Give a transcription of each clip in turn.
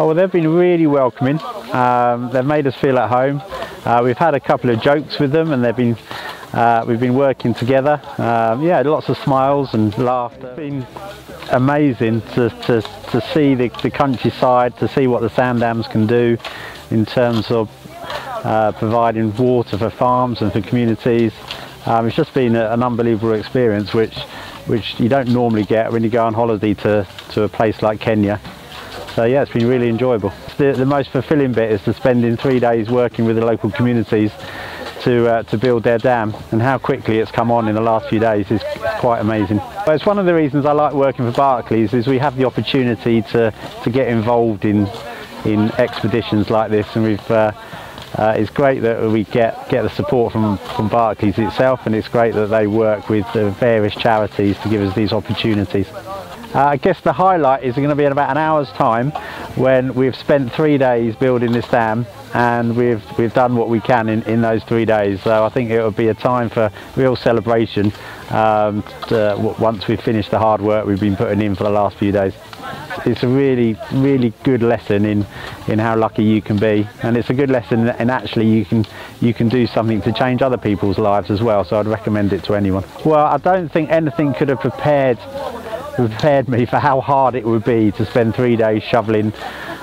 Oh, they've been really welcoming. Um, they've made us feel at home. Uh, we've had a couple of jokes with them, and they've been uh, we've been working together. Um, yeah, lots of smiles and laughter. It's been amazing to, to, to see the, the countryside, to see what the sand dams can do in terms of uh, providing water for farms and for communities. Um, it's just been a, an unbelievable experience, which which you don't normally get when you go on holiday to, to a place like Kenya. So yeah, it's been really enjoyable. The, the most fulfilling bit is to spending three days working with the local communities to, uh, to build their dam and how quickly it's come on in the last few days is quite amazing. But it's one of the reasons I like working for Barclays is we have the opportunity to, to get involved in, in expeditions like this and we've uh, uh, it's great that we get get the support from from Barclays itself, and it's great that they work with the various charities to give us these opportunities. Uh, I guess the highlight is going to be in about an hour's time when we've spent three days building this dam and we've we've done what we can in, in those three days. So I think it will be a time for real celebration um, to, once we've finished the hard work we've been putting in for the last few days. It's a really, really good lesson in, in how lucky you can be, and it's a good lesson in actually you can you can do something to change other people's lives as well. So I'd recommend it to anyone. Well, I don't think anything could have prepared prepared me for how hard it would be to spend three days shoveling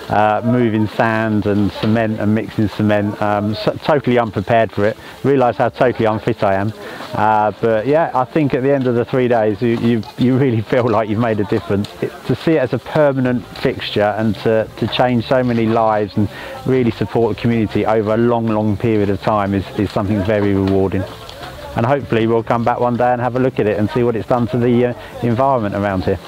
uh, moving sand and cement and mixing cement. Um, so, totally unprepared for it. Realise how totally unfit I am. Uh, but yeah, I think at the end of the three days, you, you, you really feel like you've made a difference. It, to see it as a permanent fixture and to, to change so many lives and really support the community over a long, long period of time is, is something very rewarding. And hopefully we'll come back one day and have a look at it and see what it's done to the uh, environment around here.